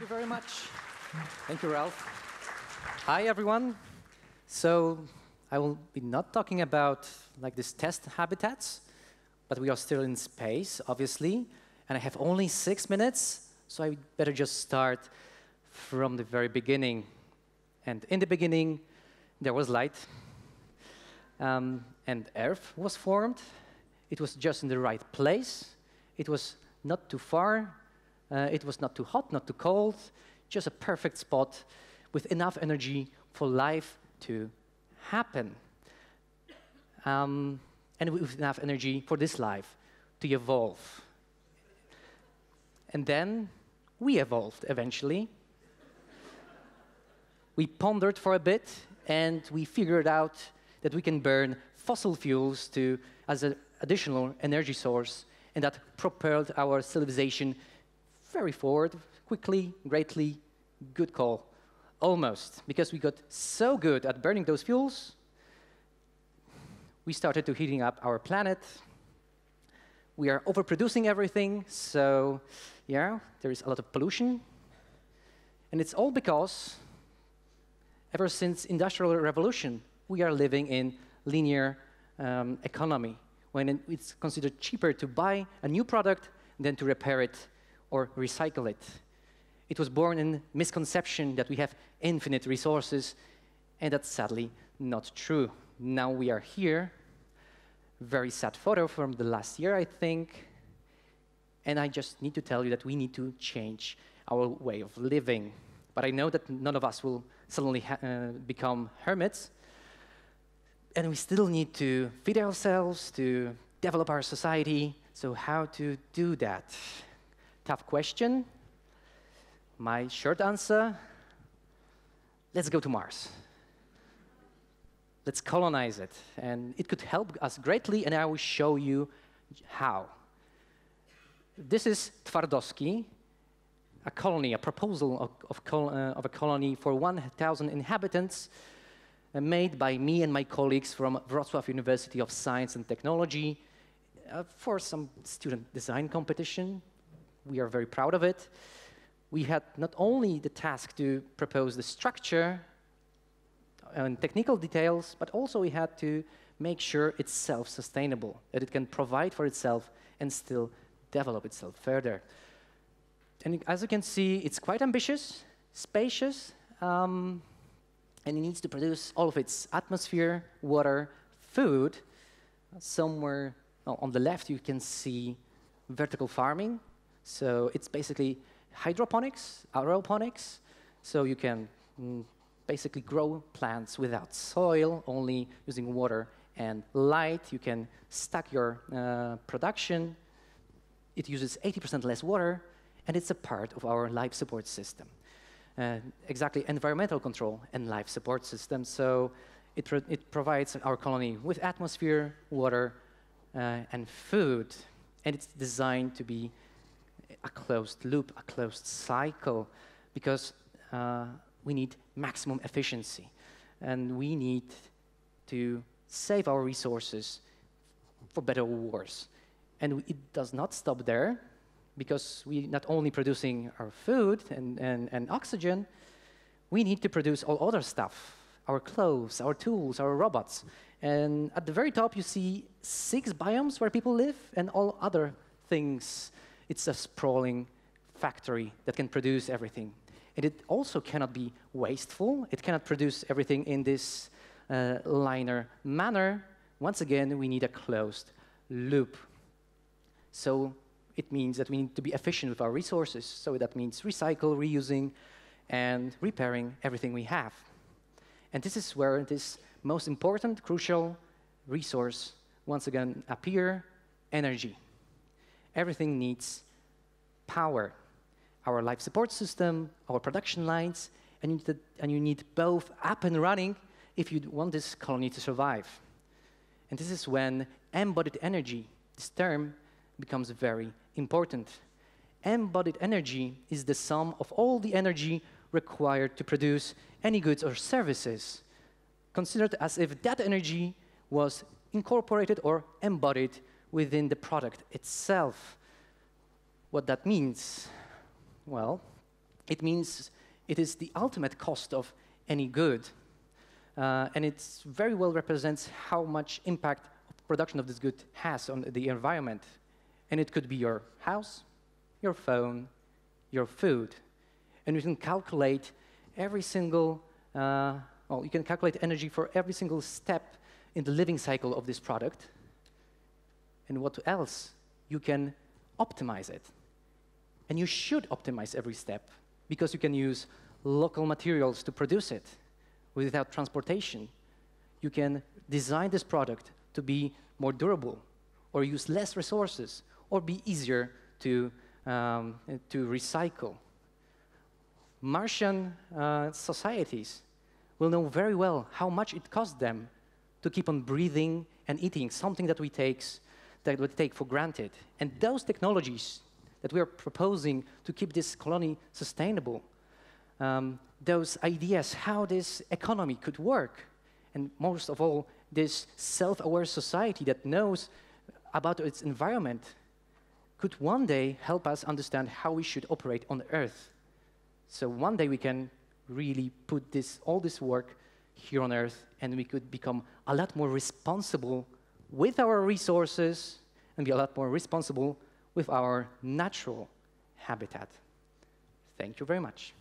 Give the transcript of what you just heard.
you very much. Thank you, Ralph. Hi, everyone. So I will be not talking about like this test habitats, but we are still in space, obviously, and I have only six minutes, so I better just start from the very beginning. And in the beginning, there was light, um, and Earth was formed. It was just in the right place. It was not too far. Uh, it was not too hot, not too cold. Just a perfect spot with enough energy for life to happen. Um, and with enough energy for this life to evolve. And then we evolved eventually. we pondered for a bit and we figured out that we can burn fossil fuels to, as an additional energy source, and that propelled our civilization very forward, quickly, greatly, good call. Almost, because we got so good at burning those fuels, we started to heating up our planet. We are overproducing everything, so yeah, there is a lot of pollution. And it's all because ever since industrial revolution, we are living in linear um, economy, when it's considered cheaper to buy a new product than to repair it or recycle it. It was born in misconception that we have infinite resources, and that's sadly not true. Now we are here. Very sad photo from the last year, I think. And I just need to tell you that we need to change our way of living. But I know that none of us will suddenly uh, become hermits. And we still need to feed ourselves, to develop our society. So, how to do that? Tough question. My short answer let's go to Mars. Let's colonize it. And it could help us greatly, and I will show you how. This is Twardowski, a colony, a proposal of, of, col uh, of a colony for 1,000 inhabitants uh, made by me and my colleagues from Wrocław University of Science and Technology uh, for some student design competition. We are very proud of it. We had not only the task to propose the structure and technical details, but also we had to make sure it's self-sustainable, that it can provide for itself and still develop itself further. And as you can see, it's quite ambitious, spacious, um, and it needs to produce all of its atmosphere, water, food. Somewhere on the left, you can see vertical farming. So it's basically hydroponics, aeroponics. So you can mm, basically grow plants without soil, only using water and light. You can stack your uh, production it uses 80% less water, and it's a part of our life support system. Uh, exactly, environmental control and life support system. So it, pro it provides our colony with atmosphere, water, uh, and food. And it's designed to be closed loop, a closed cycle, because uh, we need maximum efficiency. And we need to save our resources for better or worse. And it does not stop there, because we're not only producing our food and, and, and oxygen, we need to produce all other stuff, our clothes, our tools, our robots. And at the very top, you see six biomes where people live and all other things. It's a sprawling factory that can produce everything. And it also cannot be wasteful. It cannot produce everything in this uh, linear manner. Once again, we need a closed loop. So it means that we need to be efficient with our resources. So that means recycle, reusing, and repairing everything we have. And this is where this most important, crucial resource once again appear, energy. Everything needs power. Our life support system, our production lines, and you, need, and you need both up and running if you want this colony to survive. And this is when embodied energy, this term, becomes very important. Embodied energy is the sum of all the energy required to produce any goods or services, considered as if that energy was incorporated or embodied within the product itself. What that means? Well, it means it is the ultimate cost of any good. Uh, and it very well represents how much impact production of this good has on the environment. And it could be your house, your phone, your food. And you can calculate every single, uh, well, you can calculate energy for every single step in the living cycle of this product. And what else? You can optimize it. And you should optimize every step because you can use local materials to produce it without transportation. You can design this product to be more durable or use less resources or be easier to, um, to recycle. Martian uh, societies will know very well how much it costs them to keep on breathing and eating, something that we, takes, that we take for granted. And those technologies that we are proposing to keep this colony sustainable, um, those ideas how this economy could work, and most of all, this self-aware society that knows about its environment could one day help us understand how we should operate on Earth. So one day we can really put this, all this work here on Earth and we could become a lot more responsible with our resources and be a lot more responsible with our natural habitat. Thank you very much.